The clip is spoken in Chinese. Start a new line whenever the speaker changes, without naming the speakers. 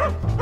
不是